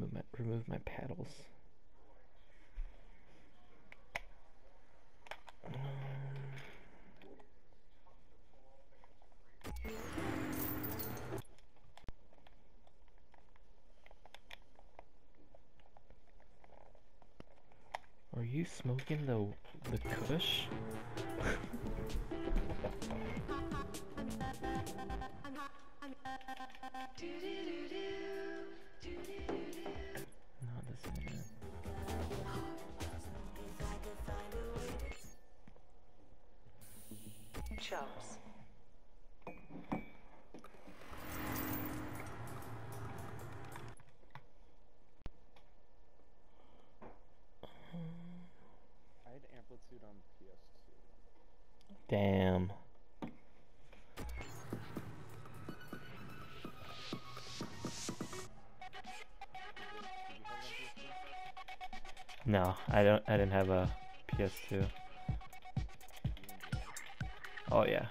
to my remove my paddles. Are you smoking the the Kush? no, I had Amplitude on PS2. Damn. Did you have it on PS2? No, I don't. I didn't have a PS2. Oh yeah.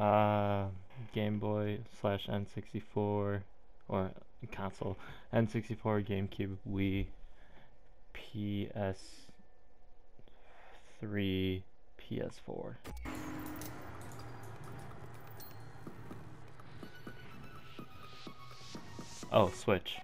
Uh, Game Boy slash N64 or console N64, GameCube, Wii, PS3, PS4. Oh, Switch.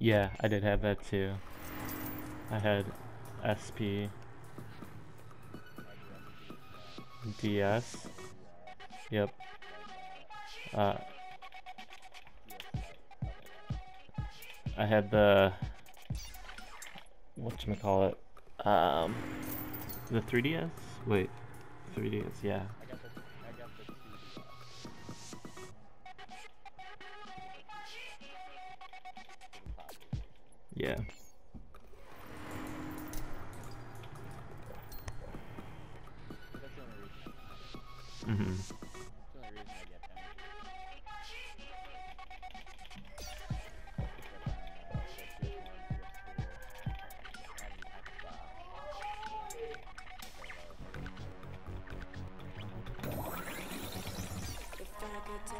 Yeah, I did have that too. I had SP, DS. Yep. Uh, I had the what call it? Um, the 3DS. Wait, 3DS. Yeah. I got the I got the 2DS. Yeah. That's the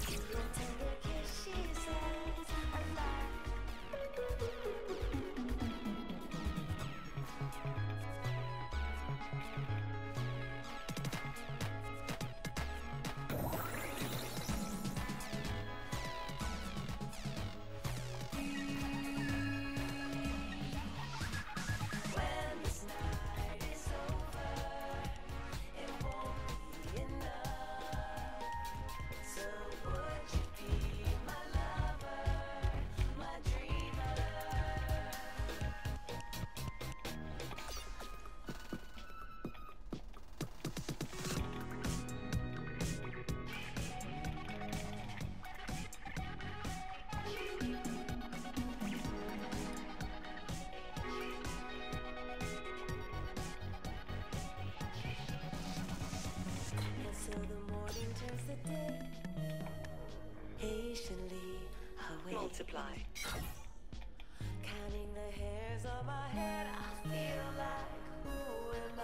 Thank you. Multiply. Counting the hairs on my head, I feel like who am I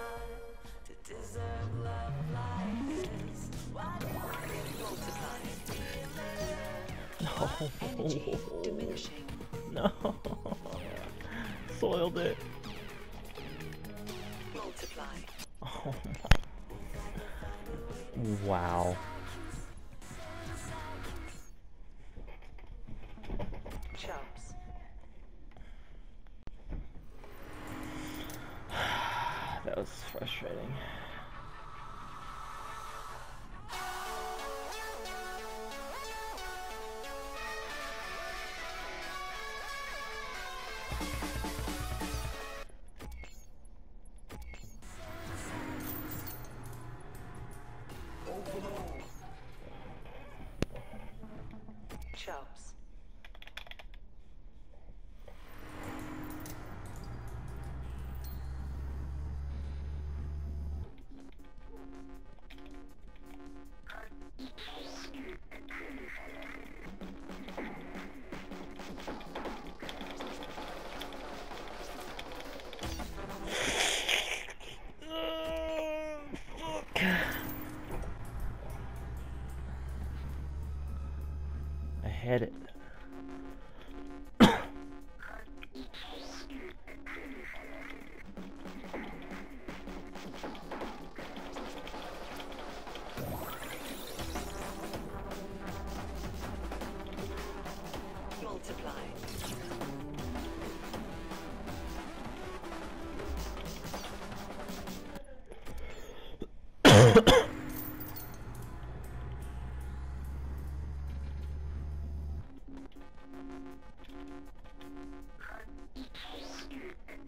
to deserve love like this? Why do I get Multiply. Energy diminishing. No. Soiled it. Multiply. Oh my. Wow. Chops. That was frustrating.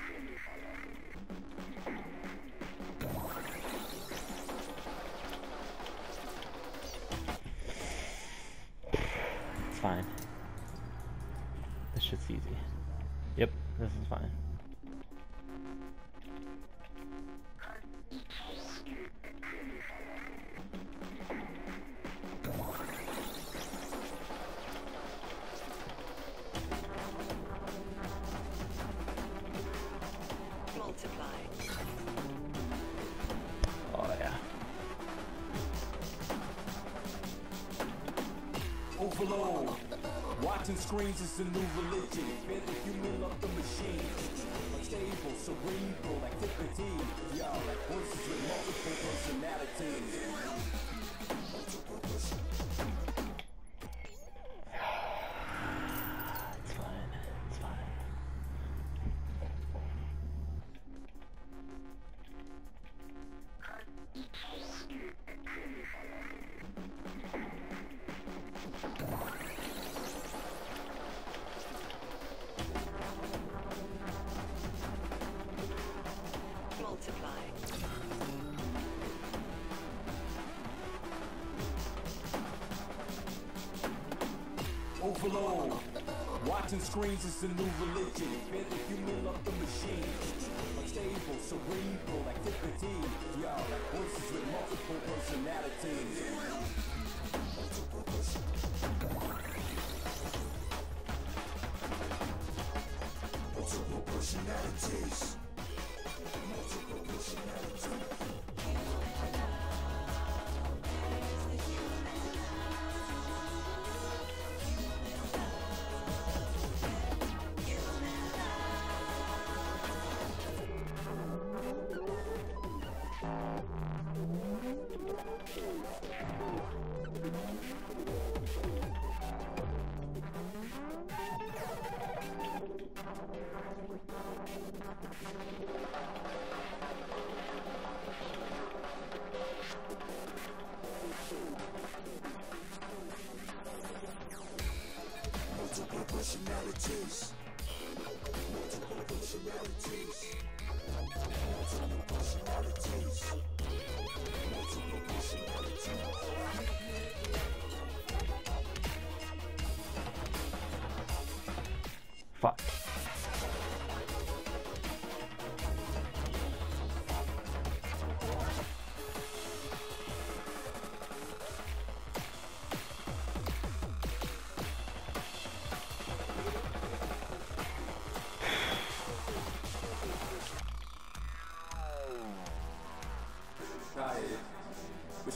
Wonderful. Overload. Watching screens is a new religion. The human of the machine. Unstable, cerebral activity. Y'all like with multiple personalities. Overload. Watching screens is a new religion. Fear the human of the machine. Unstable, cerebral activity. Y'all voices with multiple personalities. Multiple personalities. Multiple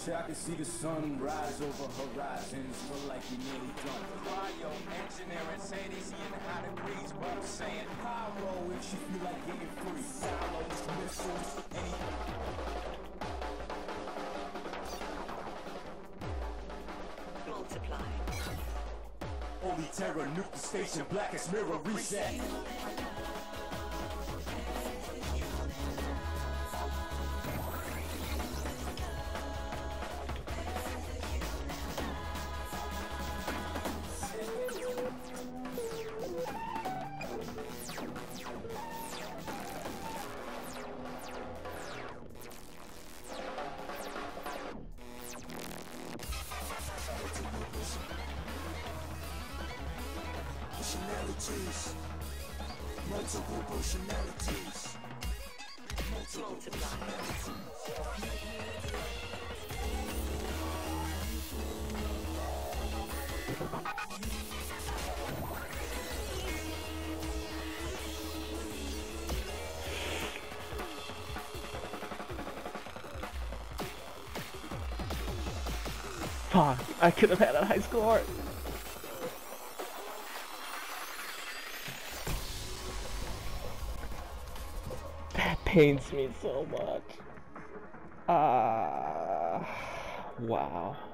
Wish wish I could see the sun rise over horizons. Feel like we nearly done. Cryo, engineering, saying easy in the high degrees. But I'm saying pyro if she feel like getting free. Silos, missiles, any Multiply. Holy terror, nuke the station, blackest mirror, reset. Multiple personalities. Fuck, I could have had a high score. Pains me so much. Ah, wow.